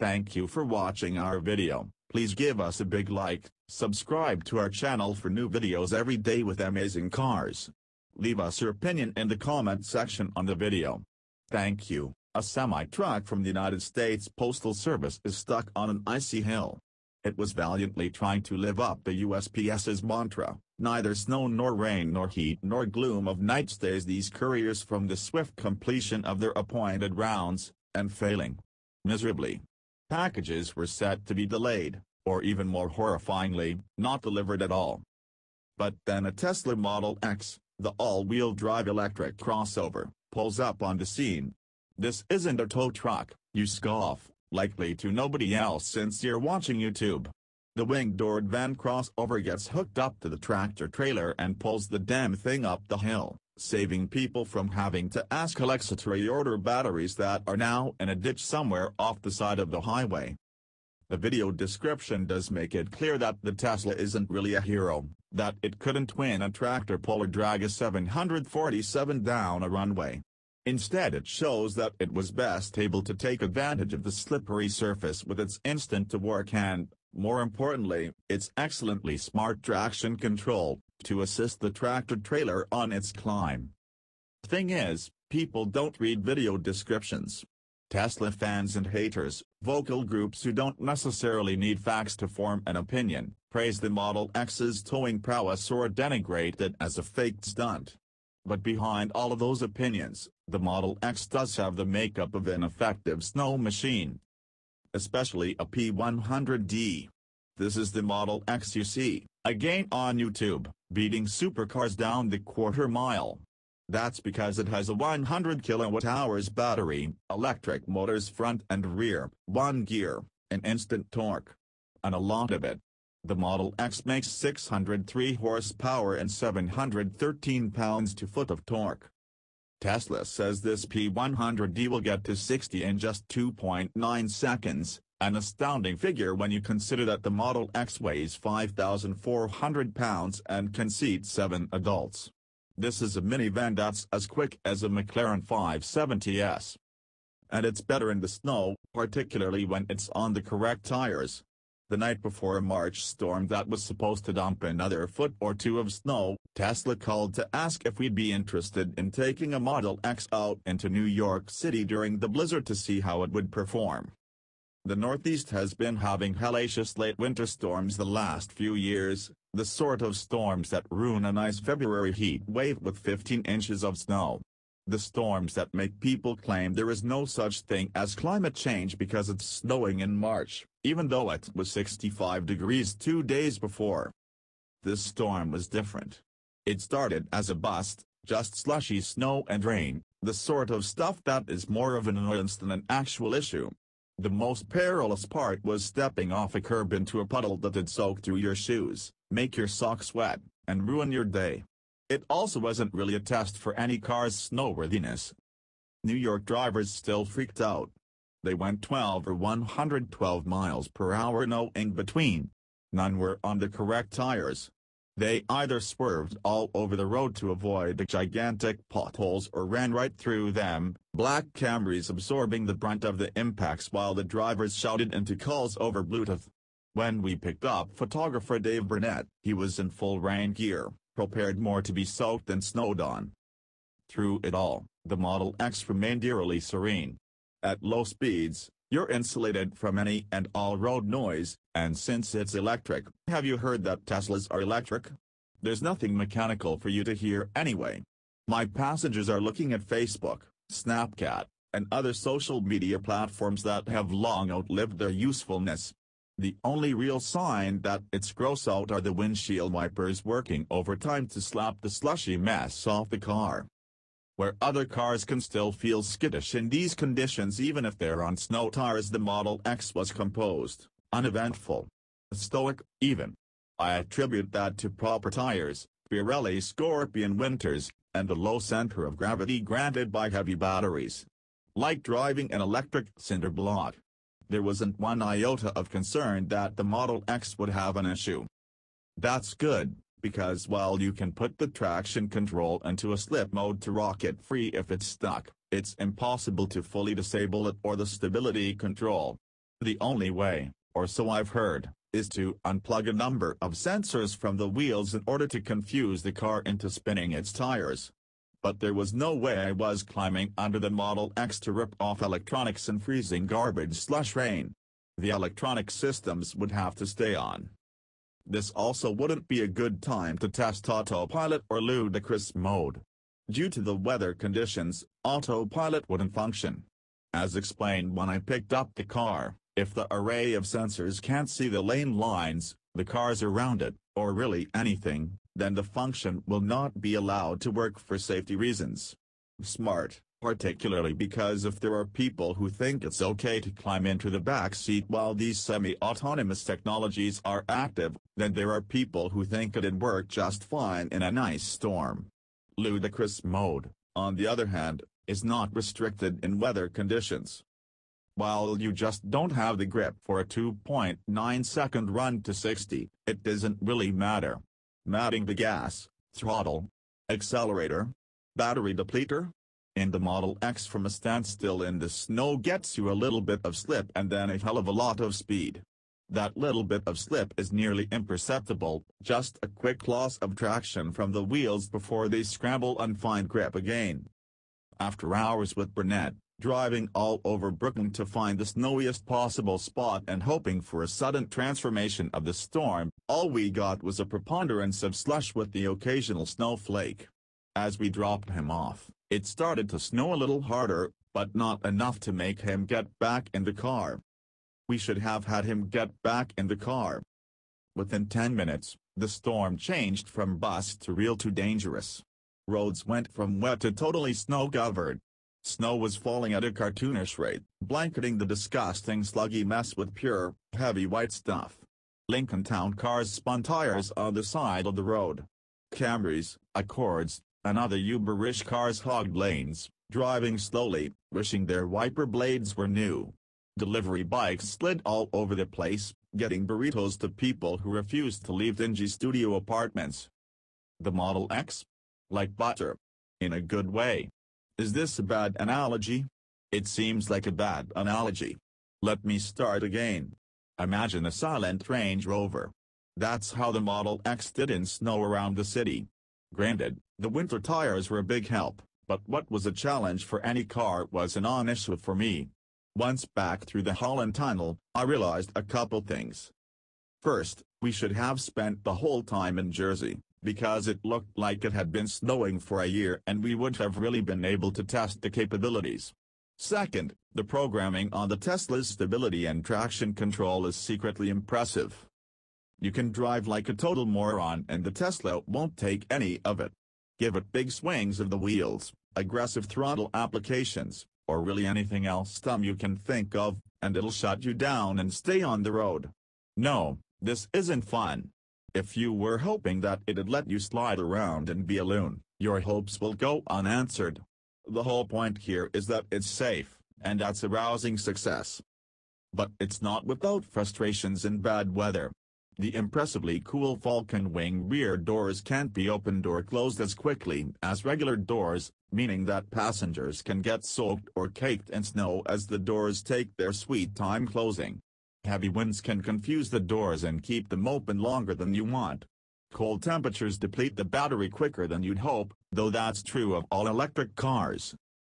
Thank you for watching our video, please give us a big like, subscribe to our channel for new videos every day with amazing cars. Leave us your opinion in the comment section on the video. Thank you. A semi-truck from the United States Postal Service is stuck on an icy hill. It was valiantly trying to live up the USPS's mantra, neither snow nor rain nor heat nor gloom of night stays these couriers from the swift completion of their appointed rounds, and failing miserably. Packages were set to be delayed, or even more horrifyingly, not delivered at all. But then a Tesla Model X, the all-wheel drive electric crossover, pulls up on the scene, this isn't a tow truck, you scoff, likely to nobody else since you're watching YouTube. The wing-doored van crossover gets hooked up to the tractor trailer and pulls the damn thing up the hill, saving people from having to ask Alexa to reorder batteries that are now in a ditch somewhere off the side of the highway. The video description does make it clear that the Tesla isn't really a hero, that it couldn't win a tractor pull or drag a 747 down a runway. Instead it shows that it was best able to take advantage of the slippery surface with its instant torque and, more importantly, its excellently smart traction control, to assist the tractor-trailer on its climb. Thing is, people don't read video descriptions. Tesla fans and haters, vocal groups who don't necessarily need facts to form an opinion, praise the Model X's towing prowess or denigrate it as a fake stunt. But behind all of those opinions, the Model X does have the makeup of an effective snow machine. Especially a P100D. This is the Model X you see, again on YouTube, beating supercars down the quarter mile. That's because it has a 100 kWh battery, electric motors front and rear, one gear, and instant torque. And a lot of it. The Model X makes 603 horsepower and 713 pounds-to-foot of torque. Tesla says this P100D will get to 60 in just 2.9 seconds, an astounding figure when you consider that the Model X weighs 5,400 pounds and can seat 7 adults. This is a minivan that's as quick as a McLaren 570S. And it's better in the snow, particularly when it's on the correct tires. The night before a March storm that was supposed to dump another foot or two of snow, Tesla called to ask if we'd be interested in taking a Model X out into New York City during the blizzard to see how it would perform. The Northeast has been having hellacious late winter storms the last few years, the sort of storms that ruin a nice February heat wave with 15 inches of snow. The storms that make people claim there is no such thing as climate change because it's snowing in March, even though it was 65 degrees two days before. This storm was different. It started as a bust, just slushy snow and rain, the sort of stuff that is more of an annoyance than an actual issue. The most perilous part was stepping off a curb into a puddle that'd soak through your shoes, make your socks wet, and ruin your day. It also wasn't really a test for any car's snowworthiness. New York drivers still freaked out. They went 12 or 112 miles per hour no in between. None were on the correct tires. They either swerved all over the road to avoid the gigantic potholes or ran right through them, black Camrys absorbing the brunt of the impacts while the drivers shouted into calls over Bluetooth. When we picked up photographer Dave Burnett, he was in full rain gear, prepared more to be soaked than snowed on. Through it all, the Model X remained eerily serene. At low speeds, you're insulated from any and all road noise, and since it's electric, have you heard that Teslas are electric? There's nothing mechanical for you to hear anyway. My passengers are looking at Facebook, Snapchat, and other social media platforms that have long outlived their usefulness. The only real sign that it's gross out are the windshield wipers working overtime to slap the slushy mess off the car. Where other cars can still feel skittish in these conditions even if they're on snow tires the Model X was composed, uneventful, stoic, even. I attribute that to proper tires, Pirelli Scorpion winters, and the low center of gravity granted by heavy batteries. Like driving an electric cinder block there wasn't one iota of concern that the Model X would have an issue. That's good, because while you can put the traction control into a slip mode to rock it free if it's stuck, it's impossible to fully disable it or the stability control. The only way, or so I've heard, is to unplug a number of sensors from the wheels in order to confuse the car into spinning its tires. But there was no way I was climbing under the Model X to rip off electronics in freezing garbage slush rain. The electronic systems would have to stay on. This also wouldn't be a good time to test autopilot or ludicrous mode. Due to the weather conditions, autopilot wouldn't function. As explained when I picked up the car, if the array of sensors can't see the lane lines, the cars around it, or really anything, then the function will not be allowed to work for safety reasons. Smart, particularly because if there are people who think it's okay to climb into the back seat while these semi-autonomous technologies are active, then there are people who think it'd work just fine in a nice storm. Ludicrous mode, on the other hand, is not restricted in weather conditions. While you just don't have the grip for a 2.9 second run to 60, it doesn't really matter. Matting the gas, throttle, accelerator, battery depleter, in the Model X from a standstill in the snow gets you a little bit of slip and then a hell of a lot of speed. That little bit of slip is nearly imperceptible, just a quick loss of traction from the wheels before they scramble and find grip again. After hours with Burnett, driving all over Brooklyn to find the snowiest possible spot and hoping for a sudden transformation of the storm, all we got was a preponderance of slush with the occasional snowflake. As we dropped him off, it started to snow a little harder, but not enough to make him get back in the car. We should have had him get back in the car. Within 10 minutes, the storm changed from bust to real to dangerous. Roads went from wet to totally snow-covered. Snow was falling at a cartoonish rate, blanketing the disgusting sluggy mess with pure, heavy white stuff. Lincoln Town cars spun tires on the side of the road. Camrys, Accords, and other Uberish cars hogged lanes, driving slowly, wishing their wiper blades were new. Delivery bikes slid all over the place, getting burritos to people who refused to leave dingy studio apartments. The Model X, like butter. In a good way. Is this a bad analogy? It seems like a bad analogy. Let me start again. Imagine a silent Range Rover. That's how the Model X did in snow around the city. Granted, the winter tires were a big help, but what was a challenge for any car was a non-issue for me. Once back through the Holland Tunnel, I realized a couple things. First, we should have spent the whole time in Jersey because it looked like it had been snowing for a year and we would have really been able to test the capabilities. Second, the programming on the Tesla's stability and traction control is secretly impressive. You can drive like a total moron and the Tesla won't take any of it. Give it big swings of the wheels, aggressive throttle applications, or really anything else dumb you can think of, and it'll shut you down and stay on the road. No, this isn't fun. If you were hoping that it'd let you slide around and be a loon, your hopes will go unanswered. The whole point here is that it's safe, and that's a rousing success. But it's not without frustrations in bad weather. The impressively cool Falcon Wing rear doors can't be opened or closed as quickly as regular doors, meaning that passengers can get soaked or caked in snow as the doors take their sweet time closing. Heavy winds can confuse the doors and keep them open longer than you want. Cold temperatures deplete the battery quicker than you'd hope, though that's true of all electric cars.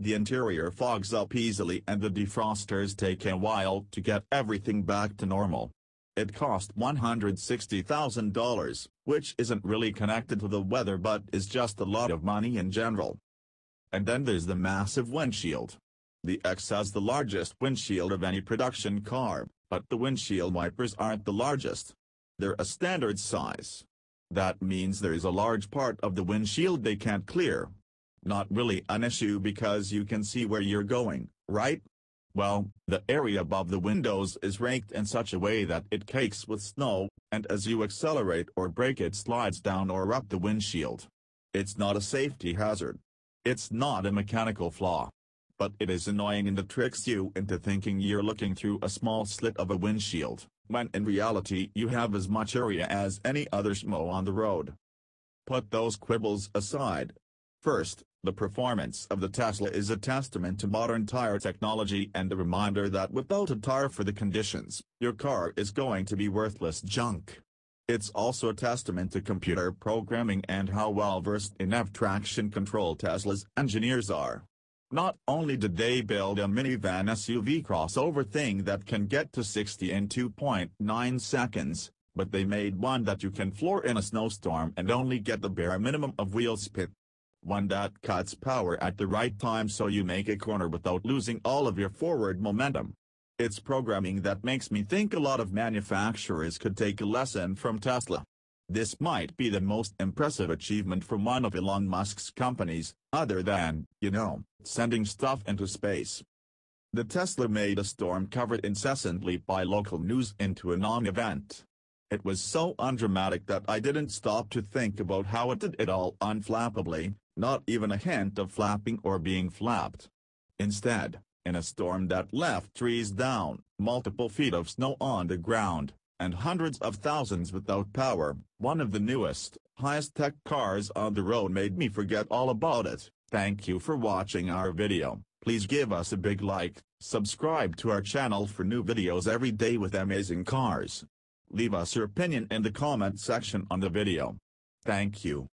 The interior fogs up easily and the defrosters take a while to get everything back to normal. It cost $160,000, which isn't really connected to the weather but is just a lot of money in general. And then there's the massive windshield. The X has the largest windshield of any production car, but the windshield wipers aren't the largest. They're a standard size. That means there is a large part of the windshield they can't clear. Not really an issue because you can see where you're going, right? Well, the area above the windows is raked in such a way that it cakes with snow, and as you accelerate or brake it slides down or up the windshield. It's not a safety hazard. It's not a mechanical flaw but it is annoying and it tricks you into thinking you're looking through a small slit of a windshield, when in reality you have as much area as any other schmo on the road. Put those quibbles aside. First, The performance of the Tesla is a testament to modern tire technology and a reminder that without a tire for the conditions, your car is going to be worthless junk. It's also a testament to computer programming and how well versed in traction control Tesla's engineers are. Not only did they build a minivan SUV crossover thing that can get to 60 in 2.9 seconds, but they made one that you can floor in a snowstorm and only get the bare minimum of wheel spin. One that cuts power at the right time so you make a corner without losing all of your forward momentum. It's programming that makes me think a lot of manufacturers could take a lesson from Tesla. This might be the most impressive achievement from one of Elon Musk's companies, other than, you know, sending stuff into space. The Tesla made a storm covered incessantly by local news into a non-event. It was so undramatic that I didn't stop to think about how it did it all unflappably, not even a hint of flapping or being flapped. Instead, in a storm that left trees down, multiple feet of snow on the ground, and hundreds of thousands without power, one of the newest, highest-tech cars on the road made me forget all about it. Thank you for watching our video, please give us a big like, subscribe to our channel for new videos every day with amazing cars. Leave us your opinion in the comment section on the video. Thank you.